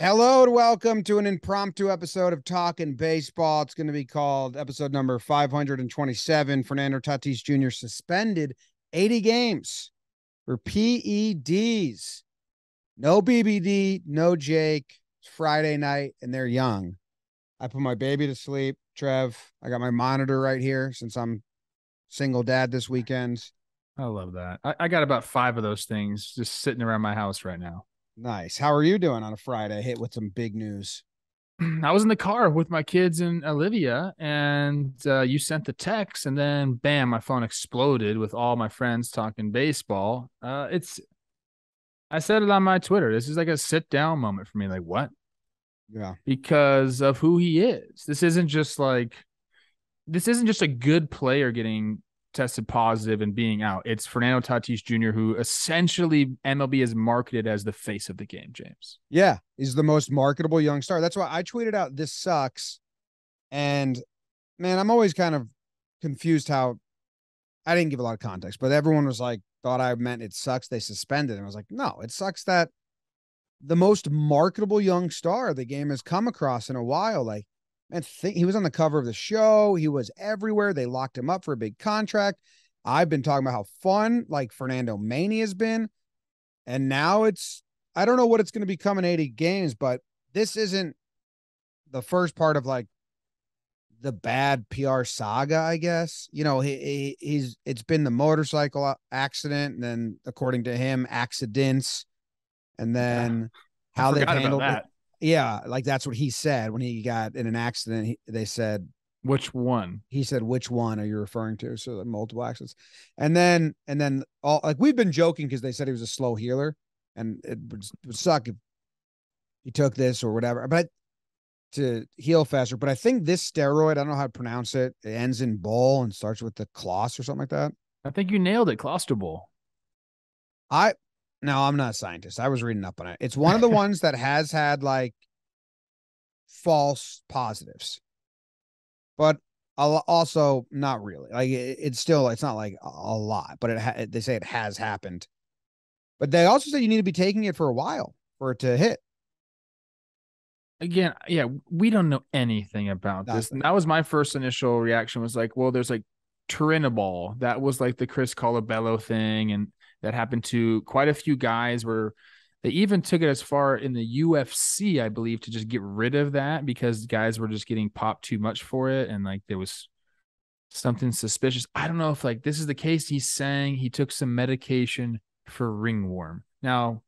Hello and welcome to an impromptu episode of Talkin' Baseball. It's going to be called episode number 527. Fernando Tatis Jr. suspended 80 games for PEDs. No BBD, no Jake. It's Friday night and they're young. I put my baby to sleep. Trev, I got my monitor right here since I'm single dad this weekend. I love that. I, I got about five of those things just sitting around my house right now. Nice. How are you doing on a Friday? Hit with some big news. I was in the car with my kids and Olivia, and uh, you sent the text, and then bam, my phone exploded with all my friends talking baseball. Uh, it's, I said it on my Twitter. This is like a sit down moment for me. Like, what? Yeah. Because of who he is. This isn't just like, this isn't just a good player getting tested positive and being out. It's Fernando Tatis Jr., who essentially MLB is marketed as the face of the game, James. Yeah, he's the most marketable young star. That's why I tweeted out this sucks. And man, I'm always kind of confused how I didn't give a lot of context, but everyone was like, thought I meant it sucks they suspended. And I was like, no, it sucks that the most marketable young star the game has come across in a while, like and think he was on the cover of the show. He was everywhere. They locked him up for a big contract. I've been talking about how fun like Fernando Mania has been. And now it's I don't know what it's going to become in 80 games, but this isn't the first part of like the bad PR saga, I guess. You know, he, he he's it's been the motorcycle accident, and then according to him, accidents, and then Yeah. how they handled it. Yeah, like that's what he said when he got in an accident. He, they said Which one? he said which one are you referring to? So like multiple accidents, and then and then all like we've been joking because they said he was a slow healer, and it would, it would suck if he took this or whatever, but to heal faster. But I think this steroid, I don't know how to pronounce it. It ends in bull and starts with the kloss or something like that. I think you nailed it, Clostebol. I no, I'm not a scientist. I was reading up on it. It's one of the ones that has had like false positives, but also not really. Like it, it's still, it's not like a lot, but it ha- they say it has happened. But they also say you need to be taking it for a while for it to hit. Again, yeah, we don't know anything about this. And that was my first initial reaction was like, well, there's like Turinabol. That was like the Chris Colabello thing. And that happened to quite a few guys where they even took it as far in the UFC, I believe, to just get rid of that because guys were just getting popped too much for it. And like there was something suspicious. I don't know if like this is the case. He's saying he took some medication for ringworm. Now,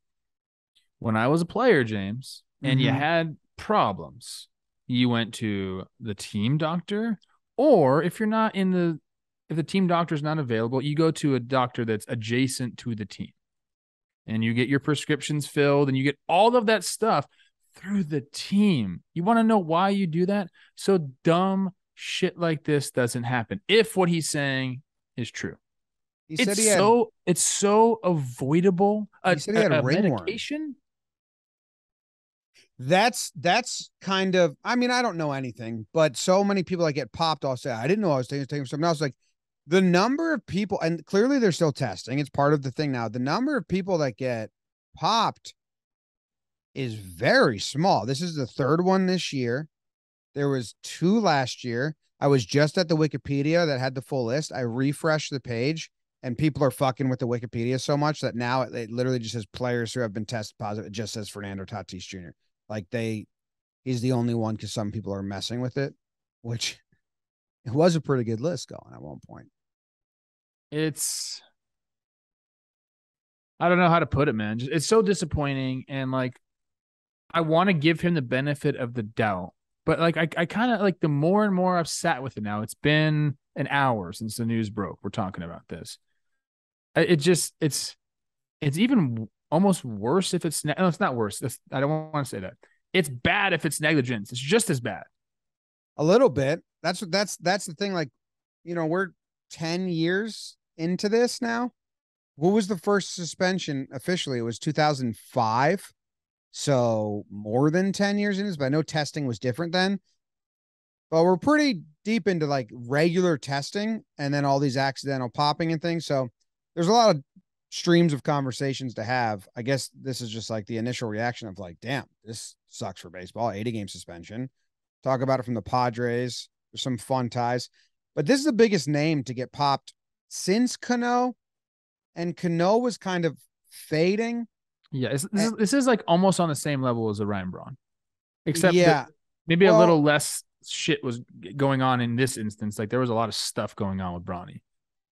when I was a player, James, and you Mhm. had problems, you went to the team doctor, or if you're not in the if the team doctor is not available, you go to a doctor that's adjacent to the team. And you get your prescriptions filled and you get all of that stuff through the team. You want to know why you do that? So dumb shit like this doesn't happen. If what he's saying is true. He said It's he had. so it's so avoidable. A, He said he had a- a ringworm. medication. that's that's kind of. I mean, I don't know anything, but so many people that get popped off say, "I didn't know I was taking taking something else." Like the number of people, and clearly they're still testing. It's part of the thing now. The number of people that get popped is very small. This is the third one this year. There was two last year. I was just at the Wikipedia that had the full list. I refreshed the page, and people are fucking with the Wikipedia so much that now it, it literally just says players who have been tested positive. It just says Fernando Tatis Jr. Like they, he's the only one because some people are messing with it, which it was a pretty good list going at one point. It's I don't know how to put it, man. It's so disappointing and like I want to give him the benefit of the doubt. But like I, I kind of like the more and more I've sat with it now. It's been an hour since the news broke. We're talking about this. It just it's it's even almost worse if it's no, it's not worse. That's, I don't want to say that. It's bad if it's negligence. It's just as bad. A little bit. That's what that's that's the thing. Like, you know, we're 10 years into this now. What was the first suspension officially? It was 2005. So more than 10 years in this, but I know testing was different then. But we're pretty deep into like regular testing and then all these accidental popping and things. So there's a lot of streams of conversations to have. I guess this is just like the initial reaction of like, damn, this sucks for baseball. 80 game suspension. Talk about it from the Padres. There's some fun ties. But this is the biggest name to get popped since Cano. And Cano was kind of fading. Yeah, this, is, this is like almost on the same level as a Ryan Braun, except yeah, maybe well, a little less shit was going on in this instance. Like there was a lot of stuff going on with Bronny.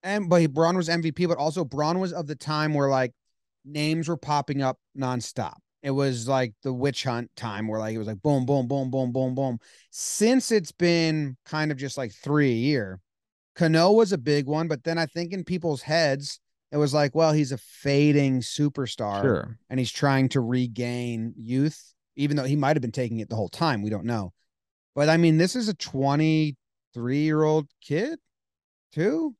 And but he, Braun was MVP, but also Braun was of the time where like names were popping up nonstop. It was like the witch hunt time where like it was like boom, boom, boom, boom, boom, boom. Since it's been kind of just like three a year, Cano was a big one, but then I think in people's heads, it was like, well, he's a fading superstar Sure. and he's trying to regain youth, even though he might have been taking it the whole time. We don't know. But I mean, this is a 23 year old kid, two,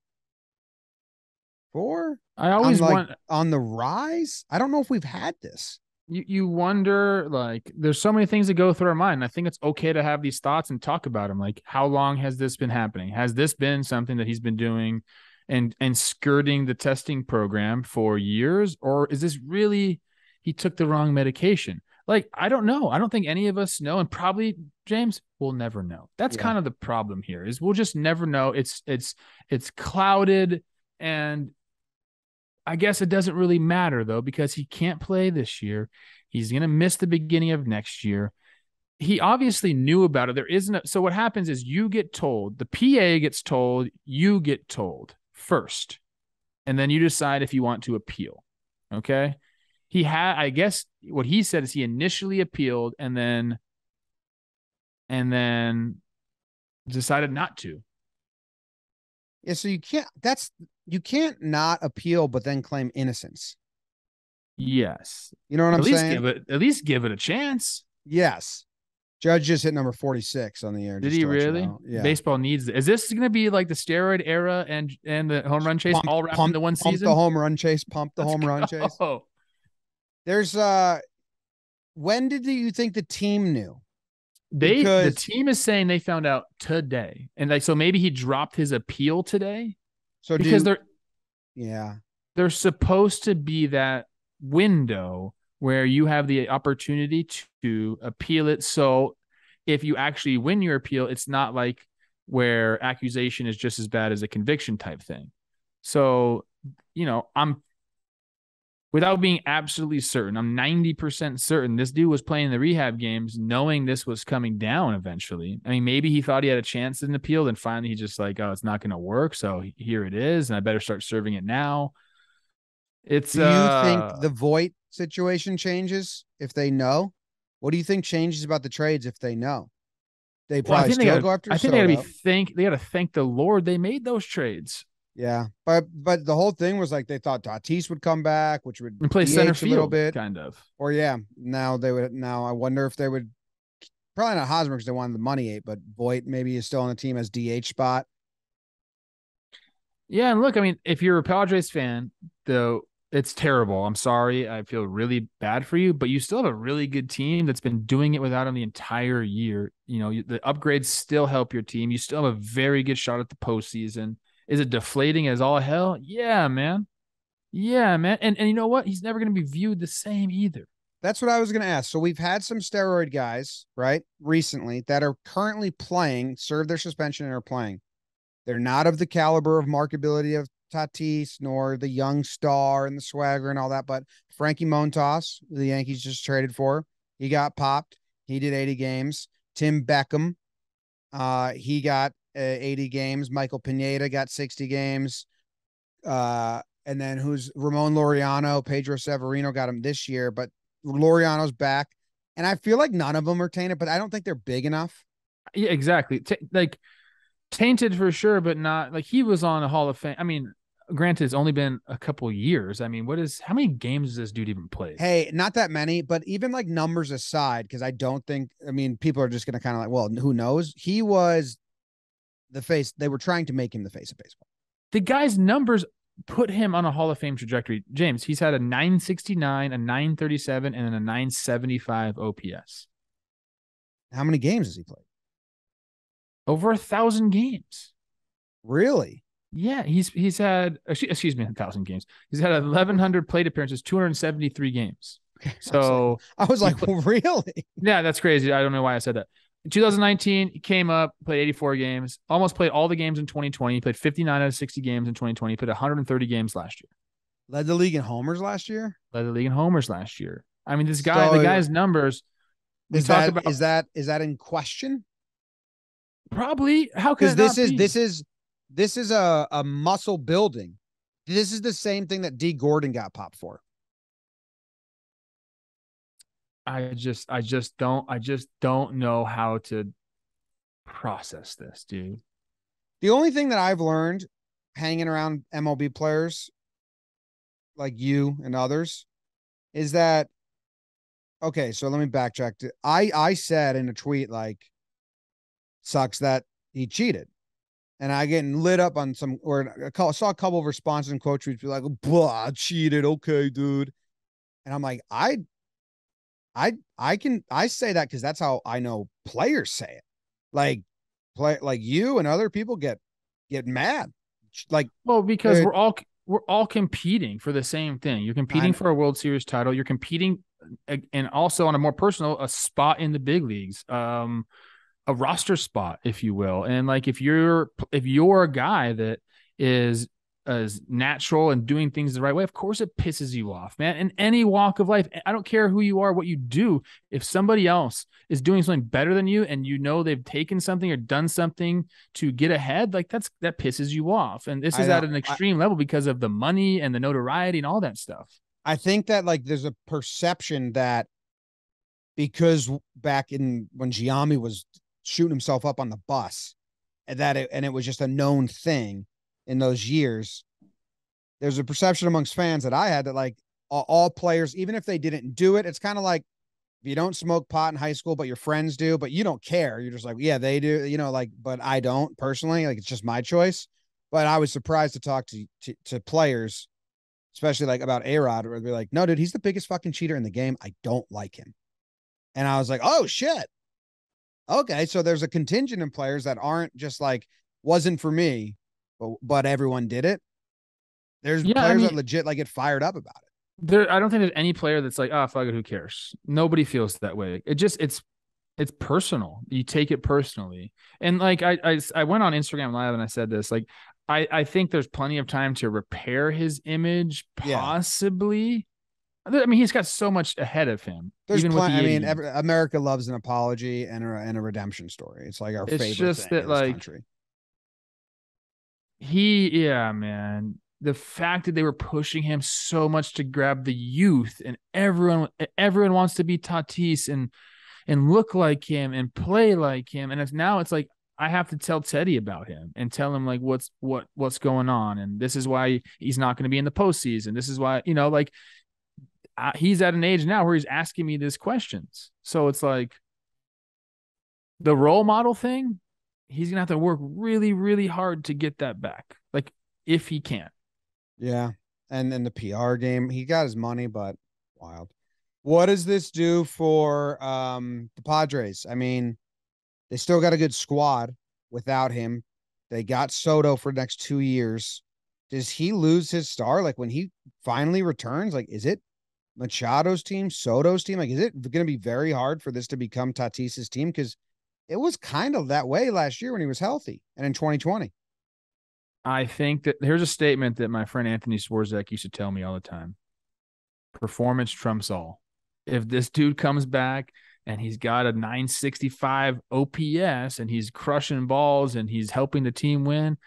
four I always on, like, want on the rise. I don't know if we've had this. You, you wonder like there's so many things that go through our mind. I think it's okay to have these thoughts and talk about them. Like how long has this been happening? Has this been something that he's been doing and and skirting the testing program for years or is this really he took the wrong medication? Like I don't know. I don't think any of us know and probably James will never know. That's Yeah. kind of the problem here. Is we'll just never know. It's it's it's clouded and I guess it doesn't really matter though because he can't play this year. He's going to miss the beginning of next year. He obviously knew about it. There isn't a, so what happens is you get told, the PA gets told, you get told first. And then you decide if you want to appeal. Okay? He had I guess what he said is he initially appealed and then and then decided not to. Yeah, so you can't. That's you can't not appeal, but then claim innocence. Yes. You know what at I'm least saying? give it at least give it a chance. yes. Judge just hit number 46 on the air. Did he you really? know. Yeah. Baseball needs. Is this going to be like the steroid era and and the home run chase Pump- all wrapped pump, into one pump season? the home run chase. Pump the Let's home run chase. go. There's uh, when did you think the team knew? They the team is saying they found out today, and like so maybe he dropped his appeal today So because do, they're yeah, there's supposed to be that window where you have the opportunity to appeal it. So if you actually win your appeal, it's not like where accusation is just as bad as a conviction type thing. So, you know, I'm without being absolutely certain, I'm 90% certain this dude was playing the rehab games knowing this was coming down eventually. I mean, maybe he thought he had a chance in the appeal, then finally he just like, oh, it's not going to work. So here it is, and I better start serving it now. It's do you uh, think the Voit situation changes if they know? What do you think changes about the trades if they know? They Well, I probably think they gotta- go after. I think they gotta be Soto. thank they gotta thank the Lord they made those trades Yeah, but but the whole thing was like they thought Tatis would come back, which would and play center a little bit. kind of. Or yeah, now they would. Now I wonder if they would. Probably not Hosmer because they wanted the money eight, but Voit maybe is still on the team as DH spot. Yeah, and look, I mean, if you're a Padres fan, though, it's terrible. I'm sorry. I feel really bad for you, but you still have a really good team that's been doing it without him the entire year. You know, the upgrades still help your team. You still have a very good shot at the postseason. Is it deflating as all hell? Yeah, man. Yeah, man. And and you know what? He's never going to be viewed the same either. That's what I was going to ask. So we've had some steroid guys, right, recently that are currently playing, served their suspension and are playing. They're not of the caliber of markability of Tatis nor the young star and the swagger and all that. But Frankie Montas, the Yankees just traded for, he got popped. He did 80 games. Tim Beckham, uh, he got 80 games. Michael Pineda got 60 games. Uh, and then who's Ramon Laureano, Pedro Severino got him this year, but Laureano's back. And I feel like none of them are tainted, but I don't think they're big enough. Yeah, exactly. Ta like tainted for sure, but not like he was on a Hall of Fame. I mean, granted, it's only been a couple years. I mean, what is how many games does this dude even play? Hey, not that many, but even like numbers aside, because I don't think, I mean, people are just going to kind of like, well, who knows? He was the face, they were trying to make him the face of baseball. The guy's numbers put him on a Hall of Fame trajectory. James, he's had a 969, a 937, and then a 975 OPS. How many games has he played? Over a thousand games. Really? Yeah, he's he's had excuse me, a thousand games. He's had eleven hundred plate appearances, two hundred seventy three games. So I was like, I was like really? Yeah, that's crazy. I don't know why I said that. In 2019, he came up, played 84 games, almost played all the games in 2020. He played 59 out of 60 games in 2020. He played 130 games last year. Led the league in homers last year. Led the league in homers last year. I mean, this guy, so, the guy's numbers. Is that about, is that is that in question? Probably. How because this is be? this is this is a a muscle building. This is the same thing that Dee Gordon got popped for. I just I just don't I just don't know how to process this, dude. The only thing that I've learned hanging around MLB players like you and others is that okay, so let me backtrack to I I said in a tweet like sucks that he cheated. And I getting lit up on some or I saw a couple of responses and quote tweets be like, blah, cheated. Okay, dude. And I'm like, I I I can I say that because that's how I know players say it. Like play like you and other people get get mad. Like well, because we're all we're all competing for the same thing. You're competing for a World Series title. You're competing and also on a more personal, a spot in the big leagues. Um a roster spot, if you will. And like if you're if you're a guy that is as natural and doing things the right way, of course it pisses you off, man. In any walk of life, I don't care who you are, what you do. If somebody else is doing something better than you and you know they've taken something or done something to get ahead, like that's that pisses you off. And this is at an extreme I, level because of the money and the notoriety and all that stuff. I think that like there's a perception that because back in when Giambi was shooting himself up on the bus, and that it, and it was just a known thing in those years, there's a perception amongst fans that I had that like all, all players, even if they didn't do it, it's kind of like if you don't smoke pot in high school, but your friends do, but you don't care. You're just like, yeah, they do, you know, like, but I don't personally. Like, it's just my choice. But I was surprised to talk to to, to players, especially like about A Rod, where they're like, no, dude, he's the biggest fucking cheater in the game. I don't like him. And I was like, oh shit. Okay, so there's a contingent of players that aren't just like wasn't for me but but everyone did it. There's yeah, players I mean, that legit like get fired up about it. There, I don't think there's any player that's like, ah, oh, fuck it, who cares? Nobody feels that way. It just, it's, it's personal. You take it personally, and like I, I, I went on Instagram Live and I said this, like, I, I think there's plenty of time to repair his image, possibly. Yeah. I mean, he's got so much ahead of him. There's plenty. I mean, every, America loves an apology and a, and a redemption story. It's like our it's favorite. Just that, like, country he yeah man the fact that they were pushing him so much to grab the youth and everyone everyone wants to be Tatis and and look like him and play like him and it's now it's like I have to tell Teddy about him and tell him like what's what what's going on and this is why he's not going to be in the postseason. This is why you know like uh, he's at an age now where he's asking me these questions. So it's like the role model thing he's gonna have to work really, really hard to get that back. Like if he can. Yeah. And then the PR game, he got his money, but wild. What does this do for um the Padres? I mean, they still got a good squad without him. They got Soto for the next two years. Does he lose his star? Like when he finally returns, like is it Machado's team, Soto's team? Like, is it going to be very hard for this to become Tatis's team? Because it was kind of that way last year when he was healthy and in 2020. I think that here's a statement that my friend Anthony Swarzak used to tell me all the time. Performance trumps all. If this dude comes back and he's got a 965 OPS and he's crushing balls and he's helping the team win,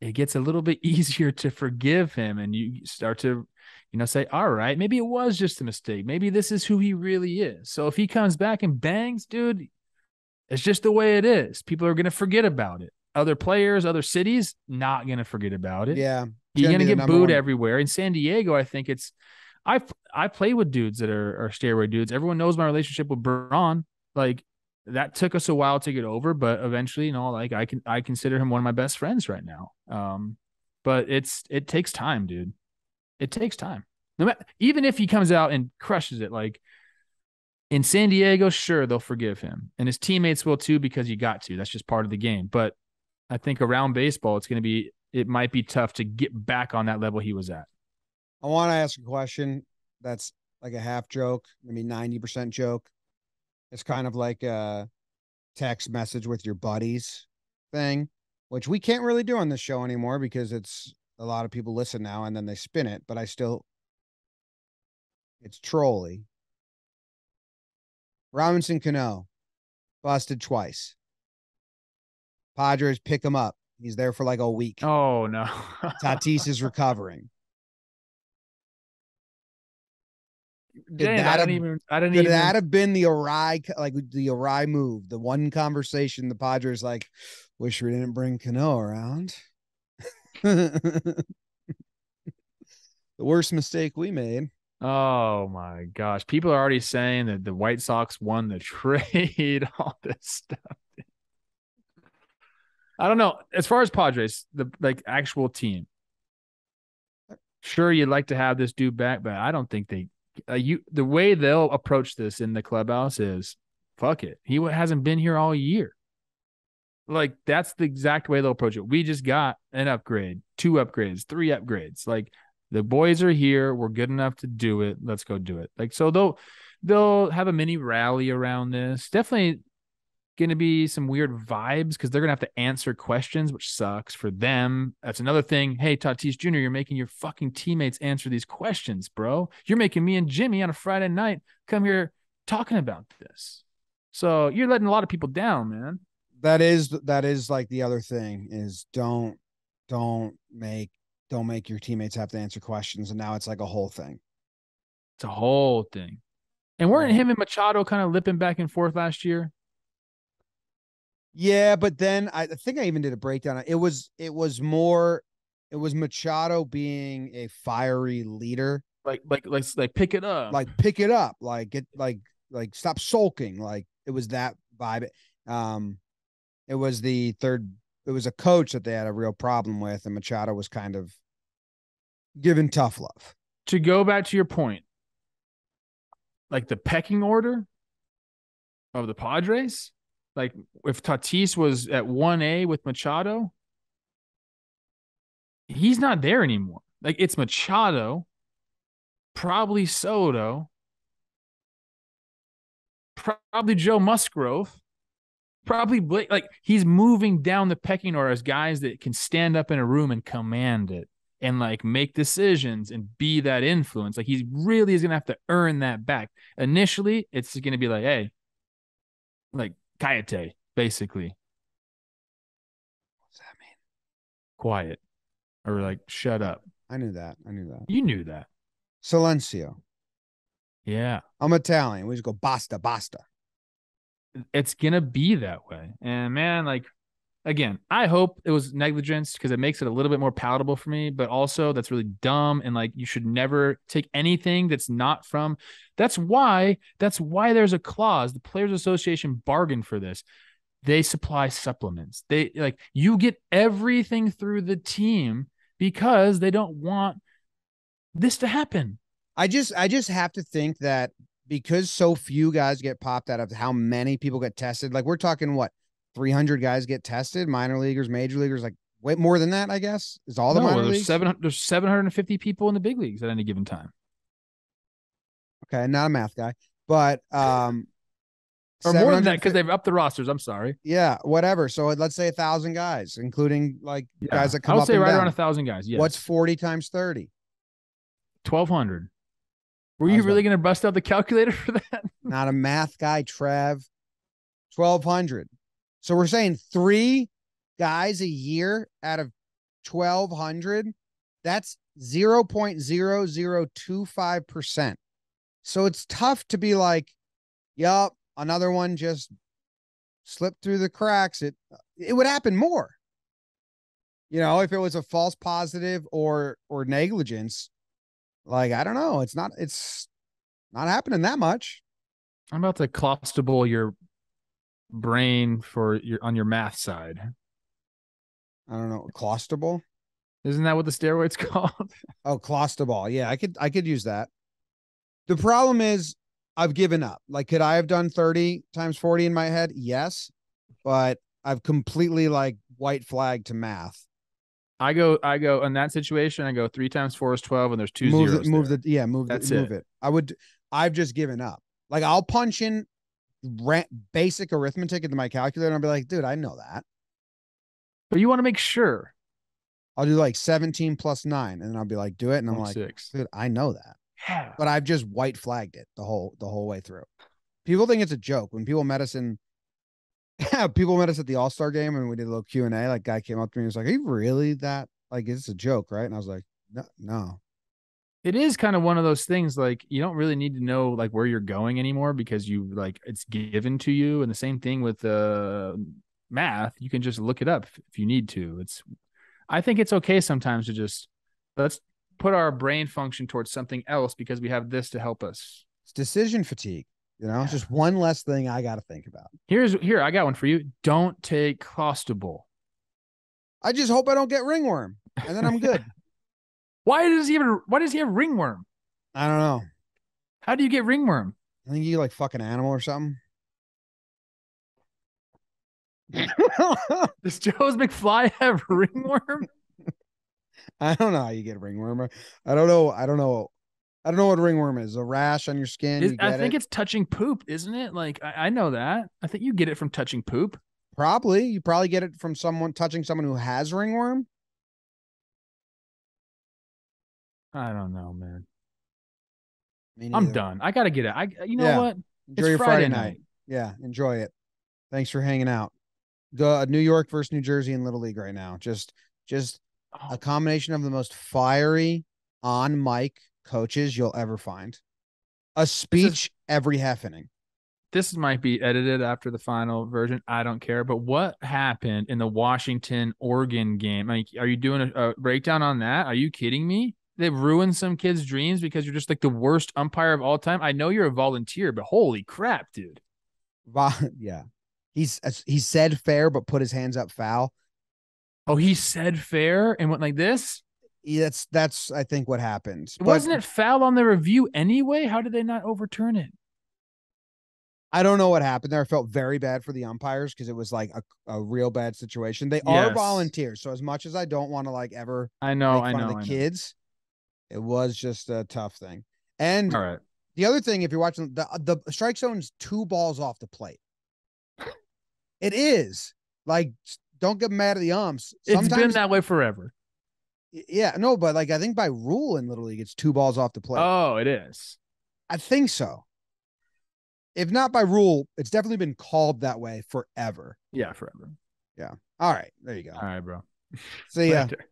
it gets a little bit easier to forgive him and you start to you know say all right maybe it was just a mistake maybe this is who he really is so if he comes back and bangs dude it's just the way it is. People are going to forget about it. Other players, other cities, not going to forget about it. Yeah. You're going to get booed one. everywhere. In San Diego, I think it's, I I play with dudes that are, are steroid dudes. Everyone knows my relationship with Braun. Like that took us a while to get over, but eventually, you know, like I can I consider him one of my best friends right now. Um, but it's it takes time, dude. It takes time. No matter, even if he comes out and crushes it, like in San Diego, sure, they'll forgive him. And his teammates will too, because you got to. That's just part of the game. But I think around baseball, it's going to be it might be tough to get back on that level he was at. I want to ask a question that's like a half joke, maybe 90% joke. It's kind of like a text message with your buddies thing, which we can't really do on this show anymore because it's a lot of people listen now and then they spin it, but I still it's trolly. Robinson Cano busted twice. Padres pick him up. He's there for like a week. Oh no. Tatis is recovering. Dang, that I have- didn't even. I didn't even. that have been the awry, like the awry move? The one conversation the Padres like, wish we didn't bring Cano around. the worst mistake we made. Oh my gosh. People are already saying that the White Sox won the trade, all this stuff. I don't know. As far as Padres, the like actual team, sure you'd like to have this dude back, but I don't think they uh, you the way they'll approach this in the clubhouse is fuck it. He hasn't been here all year. Like that's the exact way they'll approach it. We just got an upgrade, two upgrades, three upgrades. Like the boys are here. We're good enough to do it. Let's go do it. Like so they'll they'll have a mini rally around this. Definitely going to be some weird vibes because they're going to have to answer questions, which sucks for them. That's another thing. Hey, Tatis Jr., you're making your fucking teammates answer these questions, bro. You're making me and Jimmy on a Friday night come here talking about this. So you're letting a lot of people down, man. That is that is like the other thing is don't don't make don't make your teammates have to answer questions, and now it's like a whole thing. It's a whole thing. And weren't him and Machado kind of lipping back and forth last year? Yeah, but then I, I think I even did a breakdown. It was it was more it was Machado being a fiery leader, Like, like, like, like, pick it up. like pick it up, like get like like stop sulking. Like it was that vibe. Um, it was the third. It was a coach that they had a real problem with, and Machado was kind of given tough love. to go back to your point, like the pecking order of the Padres, like if Tatis was at 1A with Machado, he's not there anymore. Like it's Machado, probably Soto, probably Joe Musgrove, probably Blake. Like he's moving down the pecking order as guys that can stand up in a room and command it and like make decisions and be that influence. Like he really is gonna have to earn that back. Initially, it's gonna be like, hey, like Kayate, basically. What's that mean? Quiet. Or like shut up. I knew that. I knew that. You knew that. Silencio. Yeah. I'm Italian. We just go basta, basta. It's gonna be that way. And man, like again, I hope it was negligence because it makes it a little bit more palatable for me, but also that's really dumb and like you should never take anything that's not from that's why that's why there's a clause. The Players Association bargained for this. They supply supplements. They like you get everything through the team because they don't want this to happen. I just I just have to think that because so few guys get popped out of how many people get tested, like we're talking what 300 guys get tested, minor leaguers, major leaguers, like way more than that, I guess. Is all the no, minor there's leagues? seven there's 750 people in the big leagues at any given time. Okay, not a math guy, but um Or more than that because they've upped the rosters. I'm sorry. yeah, whatever. So let's say a thousand guys, including like guys that come up say right down. around a thousand guys. Yes. What's 40 times 30? twelve hundred? Were you really going to bust out the calculator for that? Not a math guy, Trev. 1200. So we're saying three guys a year out of 1200. That's 0.0025%. So it's tough to be like, yup, another one just slipped through the cracks. It it would happen more. You know, if it was a false positive or or negligence, like I don't know, it's not it's not happening that much. I'm about to clostebol your brain for your on your math side. I don't know, clostebol. Isn't that what the steroids called? Oh, clostebol. Yeah, I could I could use that. The problem is I've given up. Like, could I have done 30 times 40 in my head? Yes. But I've completely like white flag to math. I go, I go in that situation. I go three times four is twelve, and there's two move zeros. the, move there. the yeah move That's the, move it. it. I would. I've just given up. Like I'll punch in ra- basic arithmetic into my calculator and I'll be like, dude, I know that. but you want to make sure. I'll do like 17 plus nine, and then I'll be like, do it, and I'm like, six. dude, I know that. Yeah. but I've just white flagged it the whole the whole way through. People think it's a joke when people met us in. Yeah, people met us at the All Star game and we did a little Q and A. Like, guy came up to me and was like, "Are you really that? Like, it's a joke, right?" And I was like, "No, no." it is kind of one of those things like you don't really need to know like where you're going anymore because you like it's given to you and the same thing with uh math you can just look it up if you need to it's i think it's okay sometimes to just let's put our brain function towards something else because we have this to help us It's decision fatigue. You know, it's Yeah. just one less thing I got to think about. here's here i got one for you don't take costable I just hope I don't get ringworm, and then I'm good. why does he a, why does he have ringworm I don't know. how do you get ringworm I think you like fucking animal or something. does joe's mcfly have ringworm I don't know how you get ringworm. I don't know. I don't know. I don't know what ringworm is. A rash on your skin. Is- you I think it? it's touching poop, isn't it? Like I, I know that. I think you get it from touching poop. Probably. You probably get it from someone touching someone who has ringworm. I don't know, man. I'm done. I gotta get it. I you know Yeah. what? Enjoy it's your Friday Friday, night. night. Yeah, enjoy it. Thanks for hanging out. Go uh, New York versus New Jersey in Little League right now. Just, just Oh, a combination of the most fiery on mic coaches you'll ever find. A speech every half inning. this might be edited after the final version. I don't care. But what happened in the Washington Oregon game? Like, are you doing a, a breakdown on that? Are you kidding me? They've ruined some kids' dreams because you're just like the worst umpire of all time. I know you're a volunteer, but holy crap, dude. Yeah, he's he said fair, but put his hands up foul. Oh, he said fair and went like this. Yeah, That's that's I think what happened. But Wasn't it foul on the review anyway? How did they not overturn it? I don't know what happened there. I felt very bad for the umpires because it was like a, a real bad situation. They are volunteers, so as much as I don't want to like ever I know, I know. the I know. kids, it was just a tough thing. And All right. the other thing, if you're watching the the strike zone's two balls off the plate. It is like don't get mad at the umps. It's been Sometimes, that way forever. Yeah, no, but like I think by rule in little league, it's two balls off the plate. Oh, it is. I think so. If not by rule, it's definitely been called that way forever. Yeah, forever. Yeah. All right, there you go. All right, bro. See ya. Later.